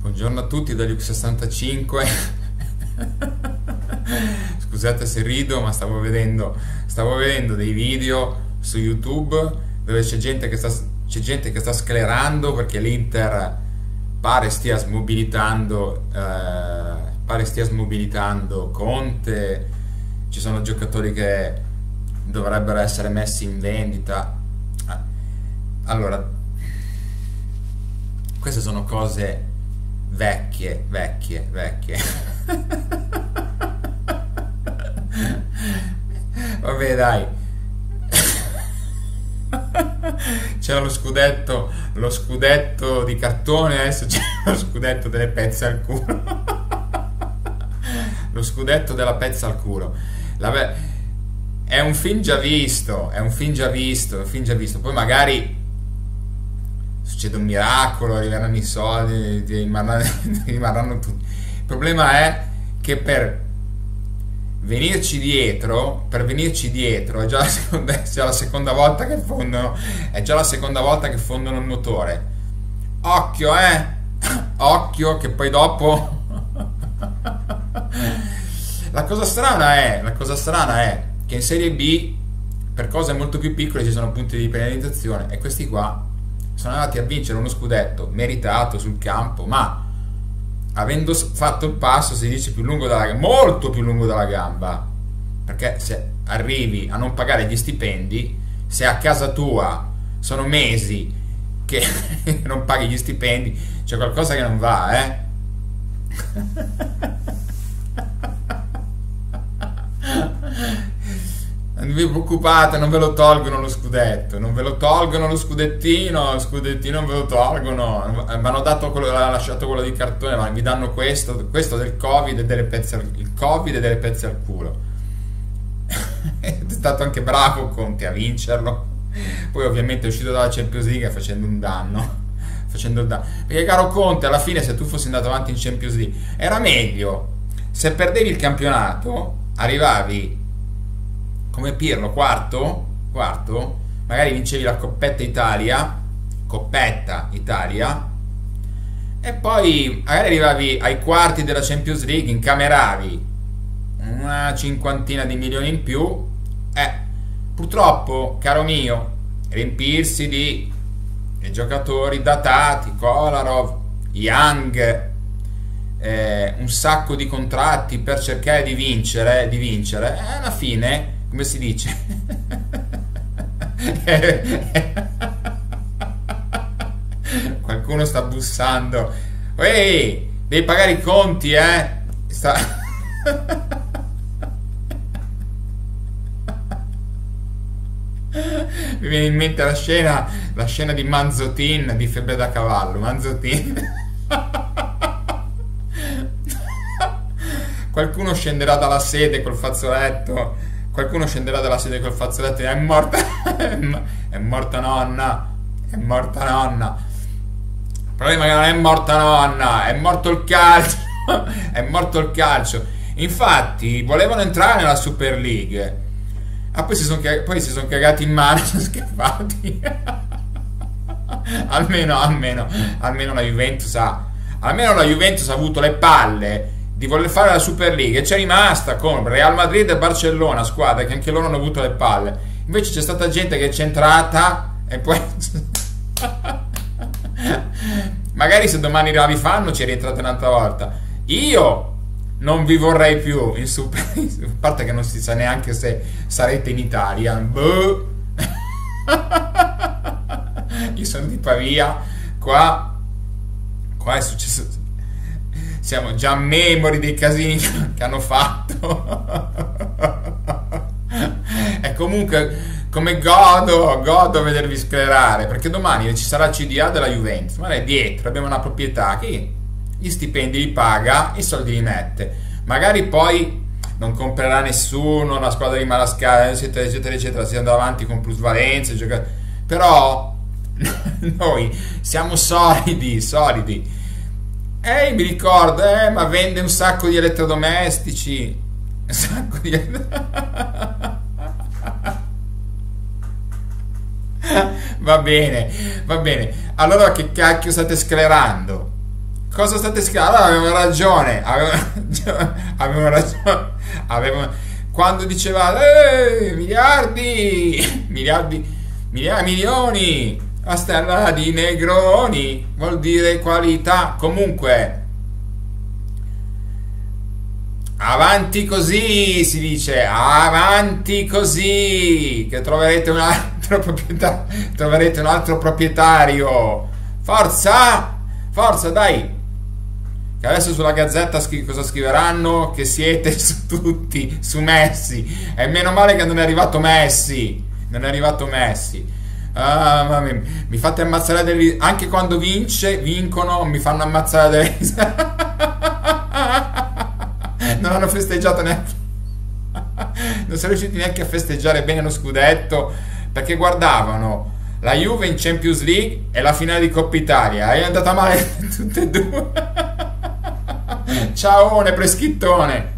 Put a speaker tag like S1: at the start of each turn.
S1: Buongiorno a tutti da Luke65. Scusate se rido, ma stavo vedendo, stavo vedendo dei video su YouTube dove c'è gente che sta, c'è gente che sta sclerando perché l'Inter pare stia smobilitando, eh, pare stia smobilitando Conte. Ci sono giocatori che dovrebbero essere messi in vendita. Allora, queste sono cose vecchie, vecchie, vecchie. Vabbè, dai. C'era lo scudetto, lo scudetto di cartone, adesso c'è lo scudetto delle pezze al culo. Lo scudetto della pezza al culo. La, è un film già visto, è un film già visto, è un film già visto. Poi magari succede un miracolo, arriveranno i soldi, rimarranno, rimarranno tutti. Il problema è che per venirci dietro, per venirci dietro, è già, la seconda, già la seconda volta che fondono, è già la seconda volta che fondono il motore. Occhio, eh! Occhio che poi dopo... la cosa strana è, la cosa strana è che in Serie B per cose molto più piccole ci sono punti di penalizzazione e questi qua sono andati a vincere uno scudetto meritato sul campo, ma avendo fatto il passo si dice più lungo della gamba, molto più lungo della gamba, perché se arrivi a non pagare gli stipendi, se a casa tua sono mesi che non paghi gli stipendi, c'è qualcosa che non va, eh? non vi preoccupate, non ve lo tolgono lo scudetto, non ve lo tolgono lo scudettino, lo scudettino non ve lo tolgono, mi hanno dato quello, lasciato quello di cartone, ma vi danno questo, questo del covid e delle pezze al, il covid e delle pezze al culo. è stato anche bravo Conte a vincerlo, poi ovviamente è uscito dalla Champions League facendo un danno. Facendo il danno. Perché caro Conte, alla fine se tu fossi andato avanti in Champions League, era meglio. Se perdevi il campionato, arrivavi come Pirlo, quarto, quarto, magari vincevi la Coppetta Italia, Coppetta Italia, e poi magari arrivavi ai quarti della Champions League, incameravi una cinquantina di milioni in più, eh, purtroppo, caro mio, riempirsi di giocatori datati, Kolarov, Young, eh, un sacco di contratti per cercare di vincere, di vincere, alla fine come si dice? Qualcuno sta bussando. Ehi, devi pagare i conti, eh? Sta... Mi viene in mente la scena, la scena di Manzotin di Febbre da cavallo. Manzotin. Qualcuno scenderà dalla sede col fazzoletto qualcuno scenderà dalla sede col fazzoletto e è morta, è morta nonna, è morta nonna. Il problema è che non è morta nonna, è morto il calcio, è morto il calcio. Infatti volevano entrare nella Super League, ah, poi si sono son cagati in mano sono scappati. almeno, almeno, almeno la Juventus ha, almeno la Juventus ha avuto le palle di voler fare la Super League e c'è rimasta con Real Madrid e Barcellona, squadre che anche loro hanno avuto le palle. Invece c'è stata gente che è centrata e poi... Magari se domani la rifanno ci rientrate un'altra volta. Io non vi vorrei più in Super a parte che non si sa neanche se sarete in Italia. Boh. Io sono di Pavia, qua, qua è successo siamo già memori dei casini che hanno fatto. e comunque, come godo, godo vedervi sclerare, perché domani ci sarà il CDA della Juventus, ma è dietro, abbiamo una proprietà che gli stipendi li paga, i soldi li mette. Magari poi non comprerà nessuno, la squadra di Malascara, eccetera, eccetera, eccetera, si andrà avanti con plusvalenze, giocare. però noi siamo solidi, solidi. E mi ricordo, eh, ma vende un sacco di elettrodomestici, un sacco di... va bene, va bene. Allora che cacchio state sclerando? Cosa state sclerando? Allora avevano ragione, avevano, avevano ragione, avevano, quando diceva miliardi, miliardi, miliardi, milioni, la stella di Negroni vuol dire qualità. Comunque, avanti così si dice, avanti così, che troverete un altro proprietario. Troverete un altro proprietario. Forza, forza, dai. Che adesso sulla gazzetta scri- cosa scriveranno? Che siete su tutti, su Messi. E meno male che non è arrivato Messi. Non è arrivato Messi. Ah, mamma mia. Mi fate ammazzare delle Anche quando vince, vincono, mi fanno ammazzare delle Non hanno festeggiato neanche. non sono riusciti neanche a festeggiare bene lo scudetto perché guardavano la Juve in Champions League e la finale di Coppa Italia. È andata male tutte e due. Ciao, preschittone.